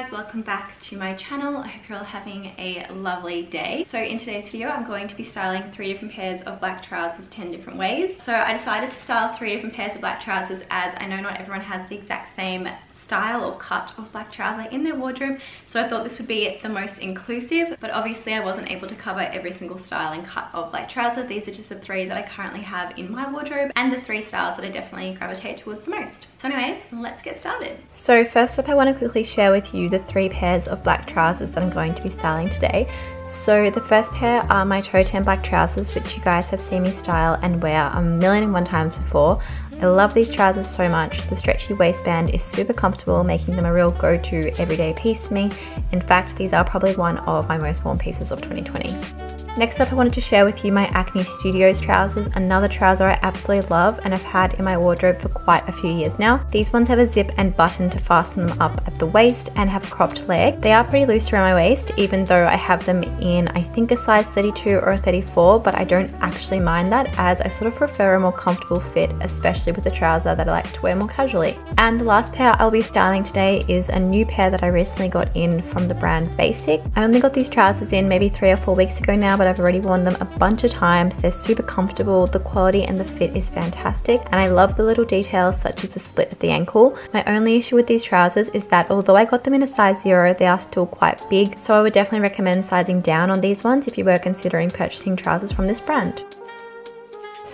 guys, welcome back to my channel. I hope you're all having a lovely day. So in today's video, I'm going to be styling three different pairs of black trousers 10 different ways. So I decided to style three different pairs of black trousers as I know not everyone has the exact same style or cut of black trouser in their wardrobe. So I thought this would be the most inclusive but obviously I wasn't able to cover every single style and cut of black trouser. These are just the three that I currently have in my wardrobe and the three styles that I definitely gravitate towards the most. So anyways let's get started. So first up I want to quickly share with you the three pairs of black trousers that I'm going to be styling today. So the first pair are my Toteme black trousers which you guys have seen me style and wear a million and one times before. I love these trousers so much. The stretchy waistband is super comfortable, making them a real go-to everyday piece to me. In fact, these are probably one of my most worn pieces of 2020. Next up I wanted to share with you my Acne Studios trousers, another trouser I absolutely love and I've had in my wardrobe for quite a few years now. These ones have a zip and button to fasten them up at the waist and have a cropped leg. They are pretty loose around my waist even though I have them in I think a size 32 or a 34 but I don't actually mind that as I sort of prefer a more comfortable fit especially with a trouser that I like to wear more casually. And the last pair I'll be styling today is a new pair that I recently got in from the brand Bassike. I only got these trousers in maybe three or four weeks ago now but I've already worn them a bunch of times. They're super comfortable, the quality and the fit is fantastic, and I love the little details such as the split at the ankle. My only issue with these trousers is that although I got them in a size zero, they are still quite big, so I would definitely recommend sizing down on these ones if you were considering purchasing trousers from this brand.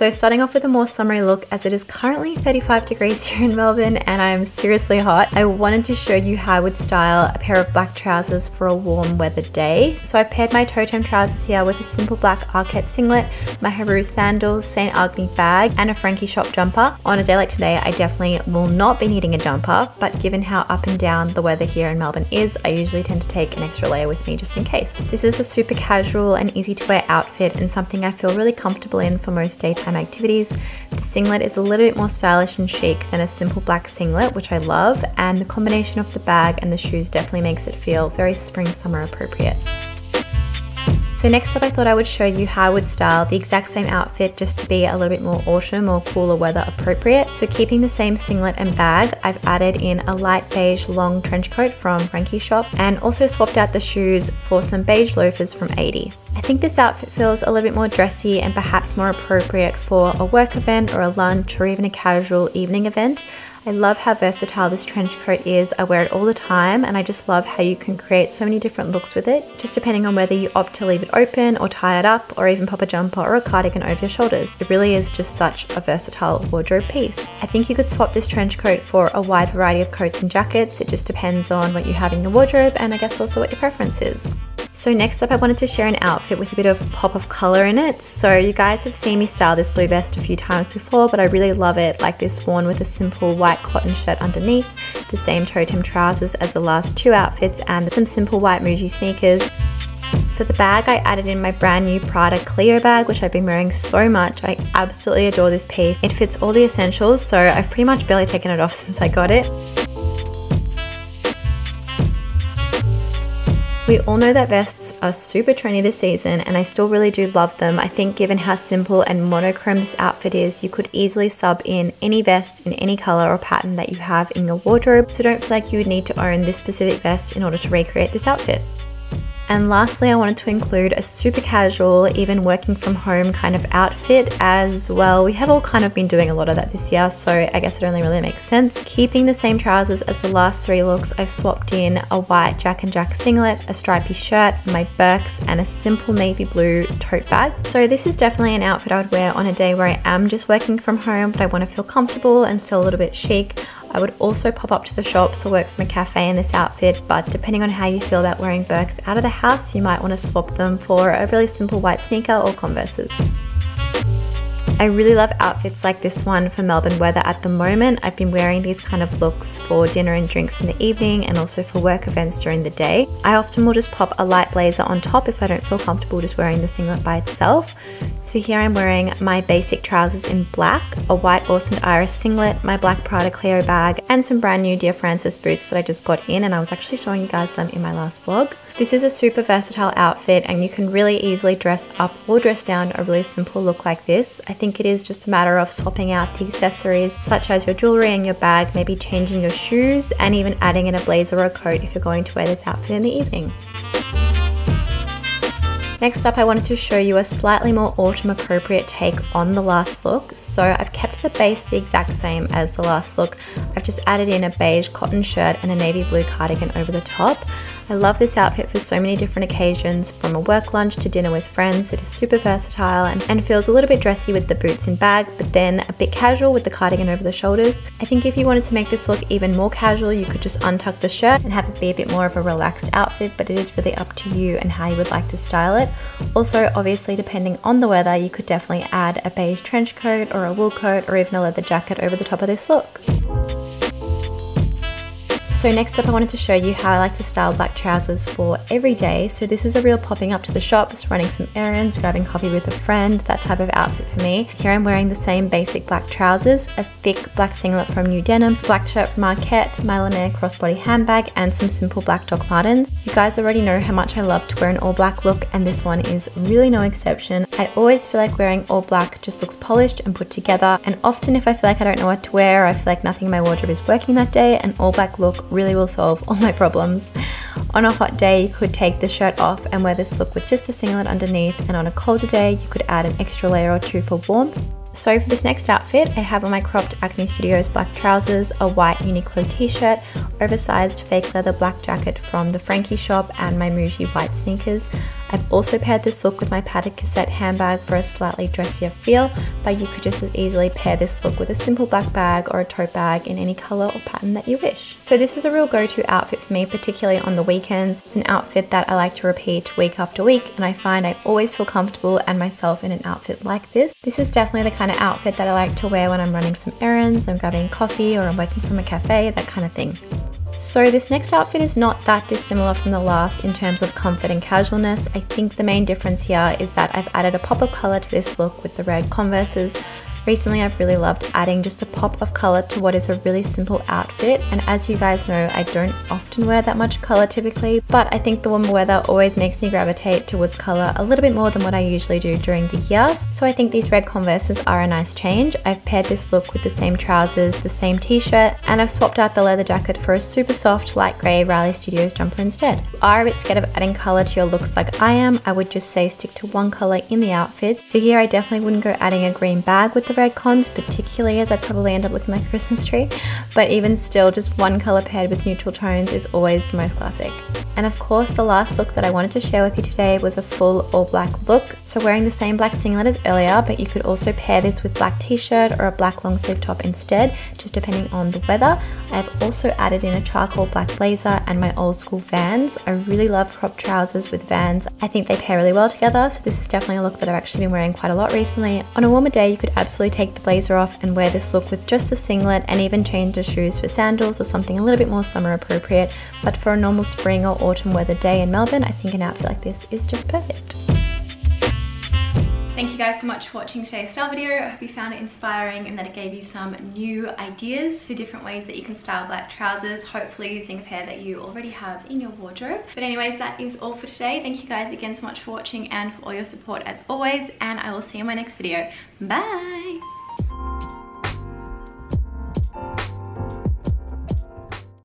So starting off with a more summery look as it is currently 35 degrees here in Melbourne and I'm seriously hot. I wanted to show you how I would style a pair of black trousers for a warm weather day. So I've paired my Toteme trousers here with a simple black Arket singlet, my Hereu sandals, St. Agni bag and a Frankie shop jumper. On a day like today I definitely will not be needing a jumper but given how up and down the weather here in Melbourne is I usually tend to take an extra layer with me just in case. This is a super casual and easy to wear outfit and something I feel really comfortable in for most daytime activities. The singlet is a little bit more stylish and chic than a simple black singlet, which I love, and the combination of the bag and the shoes definitely makes it feel very spring summer appropriate. So next up I thought I would show you how I would style the exact same outfit just to be a little bit more autumn or cooler weather appropriate. So keeping the same singlet and bag, I've added in a light beige long trench coat from Frankie Shop and also swapped out the shoes for some beige loafers from Aeyde. I think this outfit feels a little bit more dressy and perhaps more appropriate for a work event or a lunch or even a casual evening event. I love how versatile this trench coat is. I wear it all the time and I just love how you can create so many different looks with it, just depending on whether you opt to leave it open or tie it up or even pop a jumper or a cardigan over your shoulders. It really is just such a versatile wardrobe piece. I think you could swap this trench coat for a wide variety of coats and jackets. It just depends on what you have in your wardrobe and I guess also what your preference is. So next up I wanted to share an outfit with a bit of pop of color in it. So you guys have seen me style this blue vest a few times before, but I really love it like this worn with a simple white cotton shirt underneath, the same Toteme trousers as the last two outfits, and some simple white Muji sneakers. For the bag, I added in my brand new Prada Cleo bag, which I've been wearing so much. I absolutely adore this piece. It fits all the essentials, so I've pretty much barely taken it off since I got it. We all know that vests are super trendy this season and I still really do love them. I think given how simple and monochrome this outfit is, you could easily sub in any vest in any color or pattern that you have in your wardrobe, so don't feel like you would need to own this specific vest in order to recreate this outfit. And lastly, I wanted to include a super casual, even working from home kind of outfit as well. We have all kind of been doing a lot of that this year, so I guess it only really makes sense. Keeping the same trousers as the last three looks, I've swapped in a white Jack and Jack singlet, a stripy shirt, my Birks, and a simple navy blue tote bag. So this is definitely an outfit I would wear on a day where I am just working from home, but I want to feel comfortable and still a little bit chic. I would also pop up to the shops or work from a cafe in this outfit, but depending on how you feel about wearing Birks out of the house, you might want to swap them for a really simple white sneaker or Converses. I really love outfits like this one for Melbourne weather at the moment. I've been wearing these kind of looks for dinner and drinks in the evening and also for work events during the day. I often will just pop a light blazer on top if I don't feel comfortable just wearing the singlet by itself. So here I'm wearing my Bassike trousers in black, a white Orson Iris singlet, my black Prada Cleo bag, and some brand new Dear Francis boots that I just got in and I was actually showing you guys them in my last vlog. This is a super versatile outfit and you can really easily dress up or dress down a really simple look like this. I think it is just a matter of swapping out the accessories such as your jewelry and your bag, maybe changing your shoes and even adding in a blazer or a coat if you're going to wear this outfit in the evening. Next up, I wanted to show you a slightly more autumn appropriate take on the last look. So I've kept the base the exact same as the last look. I've just added in a beige cotton shirt and a navy blue cardigan over the top. I love this outfit for so many different occasions, from a work lunch to dinner with friends. It is super versatile and, and feels a little bit dressy with the boots and bag, but then a bit casual with the cardigan over the shoulders. I think if you wanted to make this look even more casual, you could just untuck the shirt and have it be a bit more of a relaxed outfit, but it is really up to you and how you would like to style it. Also, obviously, depending on the weather, you could definitely add a beige trench coat or a wool coat or even a leather jacket over the top of this look. So next up I wanted to show you how I like to style black trousers for every day. So this is a real popping up to the shops, running some errands, grabbing coffee with a friend, that type of outfit for me. Here I'm wearing the same Bassike black trousers, a thick black singlet from New Denim, black shirt from Arket, my Lemaire crossbody handbag, and some simple black Doc Martens. You guys already know how much I love to wear an all black look and this one is really no exception. I always feel like wearing all black just looks polished and put together and often if I feel like I don't know what to wear or I feel like nothing in my wardrobe is working that day, an all black look really will solve all my problems. On a hot day, you could take the shirt off and wear this look with just a singlet underneath, and on a colder day, you could add an extra layer or two for warmth. So for this next outfit, I have on my cropped Acne Studios black trousers, a white Uniqlo t-shirt, oversized fake leather black jacket from the Frankie shop, and my Muji white sneakers. I've also paired this look with my padded cassette handbag for a slightly dressier feel, but you could just as easily pair this look with a simple black bag or a tote bag in any color or pattern that you wish. So this is a real go-to outfit for me, particularly on the weekends. It's an outfit that I like to repeat week after week, and I find I always feel comfortable and myself in an outfit like this. This is definitely the kind of outfit that I like to wear when I'm running some errands, I'm grabbing coffee, or I'm working from a cafe, that kind of thing. So this next outfit is not that dissimilar from the last in terms of comfort and casualness. I think the main difference here is that I've added a pop of colour to this look with the red Converses Recently I've really loved adding just a pop of colour to what is a really simple outfit and as you guys know I don't often wear that much colour typically but I think the warmer weather always makes me gravitate towards colour a little bit more than what I usually do during the year so I think these red Converses are a nice change. I've paired this look with the same trousers, the same t-shirt and I've swapped out the leather jacket for a super soft light grey Riley Studios jumper instead. If you are a bit scared of adding colour to your looks like I am, I would just say stick to one colour in the outfit. So here I definitely wouldn't go adding a green bag with the red cons, particularly as I'd probably end up looking like a Christmas tree. But even still, just one colour paired with neutral tones is always the most classic. And of course, the last look that I wanted to share with you today was a full all black look. So wearing the same black singlet as earlier, but you could also pair this with black t-shirt or a black long sleeve top instead, just depending on the weather. I've also added in a charcoal black blazer and my old school Vans. I really love crop trousers with Vans. I think they pair really well together, so this is definitely a look that I've actually been wearing quite a lot recently. On a warmer day, you could absolutely take the blazer off and wear this look with just the singlet and even change the shoes for sandals or something a little bit more summer appropriate. But for a normal spring or autumn weather day in Melbourne, I think an outfit like this is just perfect. Thank you guys so much for watching today's style video. I hope you found it inspiring and that it gave you some new ideas for different ways that you can style black trousers, hopefully using a pair that you already have in your wardrobe. But anyways, that is all for today. Thank you guys again so much for watching and for all your support as always, and I will see you in my next video. Bye!